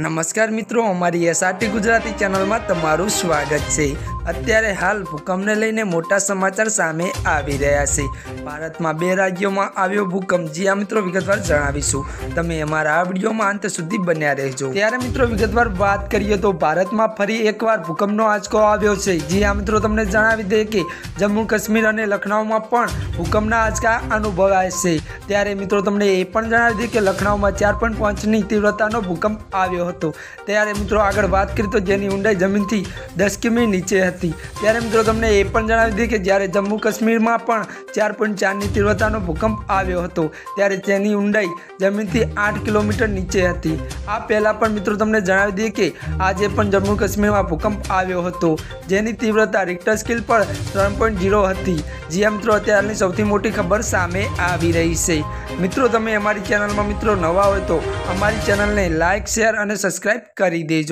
નમસ્કાર મિત્રો અમારી એસઆરટી ગુજરાતી ચેનલમાં તમારું સ્વાગત છે. અત્યારે હાલ ભૂકંપને લઈને મોટા સમાચાર સામે આવી રહ્યા છે. ભારતમાં બે રાજ્યોમાં આવ્યો ભૂકંપ. જી આ મિત્રો, વિગતવાર જણાવીશું. તમે અમારા આ વિડીયોમાં અંત સુધી બન્યા રહેજો. ત્યારે મિત્રો, વિગતવાર વાત કરીએ તો ભારતમાં ફરી એકવાર ભૂકંપનો આંચકો આવ્યો છે. જી આ મિત્રો, તમને જણાવી દે કે જમ્મુ કાશ્મીર અને લખનઉમાં પણ ભૂકંપના આંચકા અનુભવાય છે. ત્યારે મિત્રો, તમને એ પણ જણાવી દે કે લખનઉમાં ચાર પોઈન્ટ પાંચની તીવ્રતાનો ભૂકંપ આવ્યો હતો. ત્યારે મિત્રો, આગળ વાત કરીએ તો જેની ઊંડાઈ જમીનથી દસ કિમી નીચે હતી. ત્યારે મિત્રો તમને એ પણ જણાવી દીધી કે જ્યારે જમ્મુ કાશ્મીરમાં પણ ચાર પોઈન્ટ ચારની તીવ્રતાનો ભૂકંપ આવ્યો હતો, ત્યારે તેની ઊંડાઈ જમીનથી આઠ કિલોમીટર નીચે હતી. આ પહેલાં પણ મિત્રો તમને જણાવી દઈએ કે આજે પણ જમ્મુ કાશ્મીરમાં ભૂકંપ આવ્યો હતો, જેની તીવ્રતા રિક્ટર સ્કેલ પર ત્રણ પોઈન્ટ ઝીરો હતી. જે મિત્રો, અત્યારની સૌથી મોટી ખબર સામે આવી રહી છે. મિત્રો, તમે અમારી ચેનલમાં મિત્રો નવા હોય તો અમારી ચેનલને લાઇક શેર અને સબસ્ક્રાઈબ કરી દેજો.